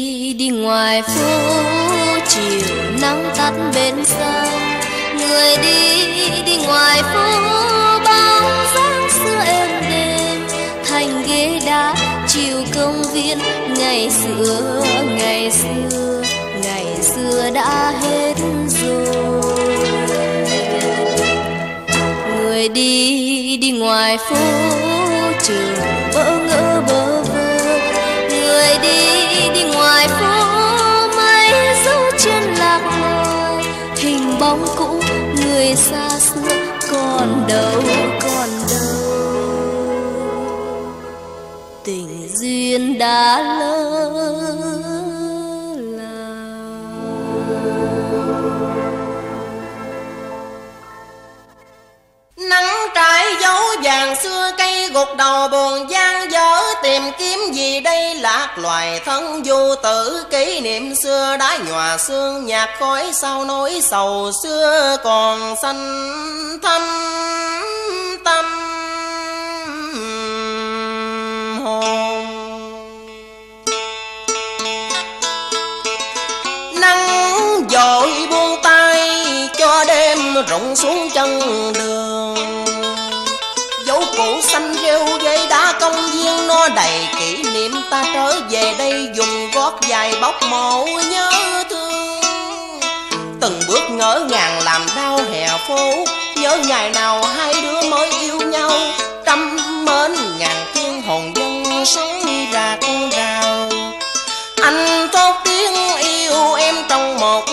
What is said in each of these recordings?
khi đi ngoài phố, chiều nắng tắt bên sông người đi đi ngoài phố, bóng dáng xưa êm đềm. Thành ghế đá, chiều công viên. Ngày xưa ngày xưa ngày xưa đã hết rồi. Người đi đi ngoài phố, chiều. Người xa xưa còn đâu còn đâu tình duyên đã lỡ nắng trái dấu vàng xưa cây gục đầu buồn gian tìm kiếm gì đây? Lạc loài thân du tử, kỷ niệm xưa đã nhòa xương nhạt khói sau nỗi sầu xưa còn xanh thâm tâm hồn. Nắng dội buông tay, cho đêm rụng xuống chân đường. Nó đầy kỷ niệm, ta trở về đây dùng gót dài bóc mồ nhớ thương. Từng bước ngỡ ngàng làm đau hè phố, nhớ ngày nào hai đứa mới yêu nhau. Trăm mến ngàn thiên hồn dân sống rạc rào. Anh thốt tiếng yêu em trong một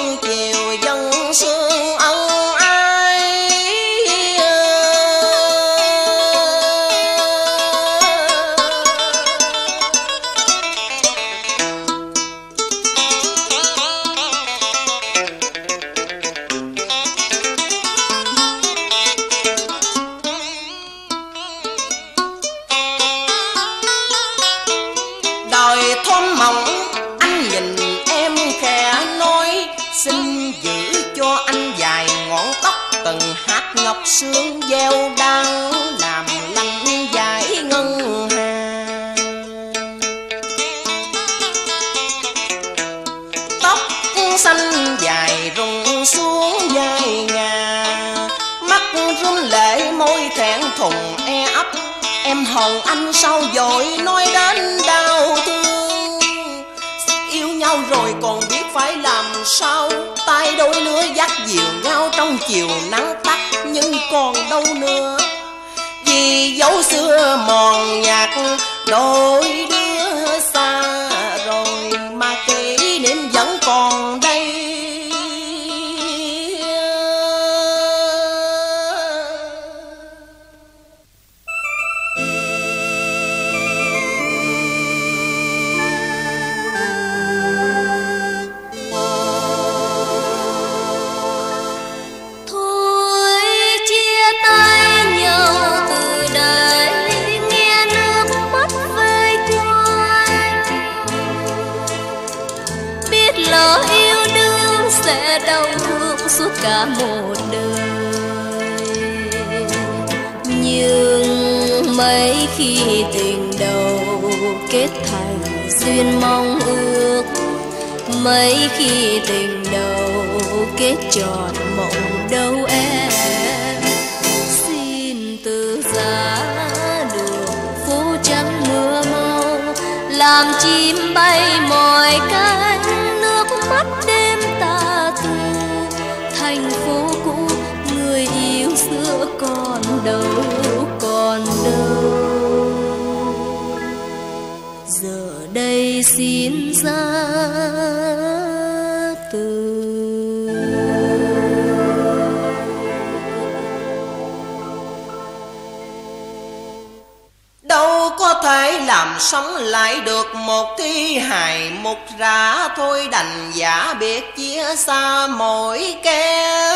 ngọc sương gieo đang làm lanh giải ngân hà. Tóc xanh dài rụng xuống vai ngà, mắt run lệ môi thẹn thùng e ấp. Em hờn anh sao dội nói đến đau thương. Yêu nhau rồi còn biết phải làm sao, tay đôi lứa dắt dìu nhau trong chiều nắng nhưng còn đâu nữa. Vì dấu xưa mòn nhạt nỗi đi sẽ đau thương suốt cả một đời. Nhưng mấy khi tình đầu kết thành duyên mong ước, mấy khi tình đầu kết tròn mộng đâu em. Xin từ giá đường phố trắng mưa mau, làm chim bay mỏi cánh nước mắt xin ra từ. Đâu có thể làm sống lại được một thi hài mục rã thôi, đành giả biệt chia xa mỗi kẻ.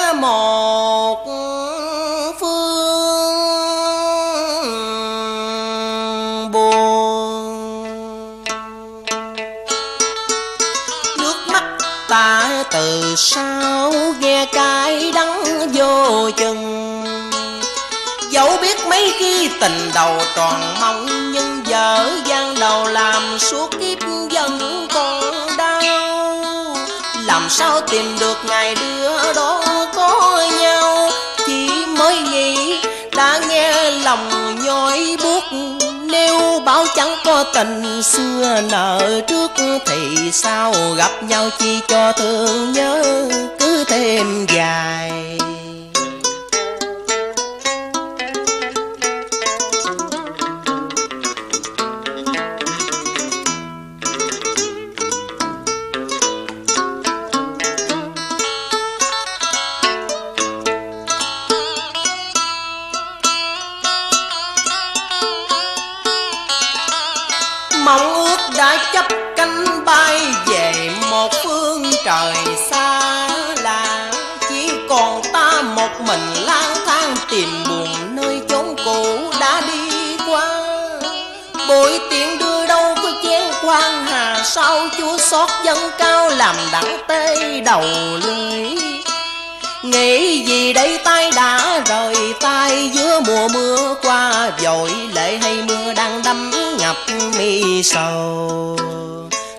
Từ sau nghe cái đắng vô chừng? Dẫu biết mấy khi tình đầu tròn mong, Nhưng vợ gian đầu làm suốt kiếp vẫn còn đau. Làm sao tìm được ngày đưa tình xưa nợ trước thì sao gặp nhau chi cho thương nhớ cứ thêm dài. Đã chấp cánh bay về một phương trời xa lạ. Chỉ còn ta một mình lang thang tìm buồn nơi chốn cũ đã đi qua. Bội tiện đưa đâu có chén quan hà, sao chúa xót dân cao làm đặng tê đầu lưỡi. Nghĩ gì đây tay đã mi sầu.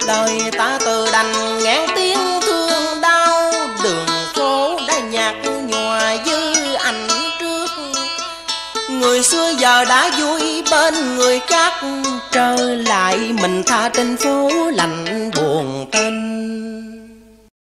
Đời ta từ đành nghe tiếng thương đau. Đường phố đã nhạt nhòa dư ảnh trước. Người xưa giờ đã vui bên người khác. Trở lại mình tha trên phố lạnh buồn tên